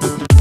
couple.